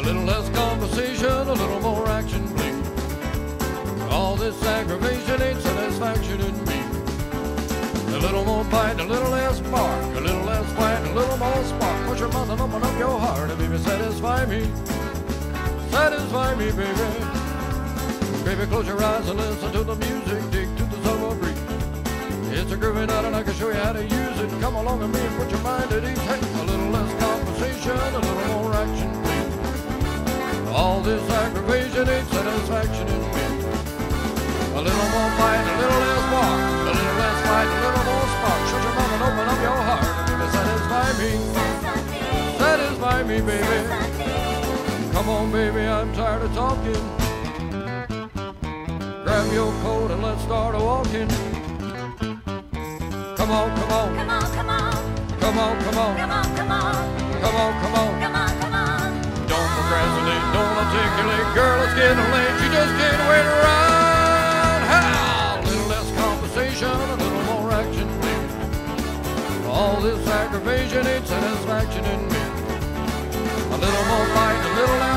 A little less conversation, a little more action, please. All this aggravation ain't satisfaction in me. A little more bite, a little less bark, a little less fight, a little more spark. Push your mouth and open up your heart, and baby, satisfy me. Satisfy me, baby. Baby, close your eyes and listen to the music, dig to the summer breeze. It's a groovy night and I can show you how to use it. Come along with me and put your mind at ease. Hey, a little less conversation, All this aggravation ain't satisfaction in me. A little more fight, a little less walk, a little less fight, a little more spark. Shut your mouth and open up your heart, and baby, satisfy me. Satisfy me, baby. Come on, baby, I'm tired of talking. Grab your coat and let's start a walking. Come on, Come on, come on, come on, come on, come on, come on, come on, come on. come on, come on. action, a little more action, please. All this aggravation ain't satisfaction in me. A little more fight, a little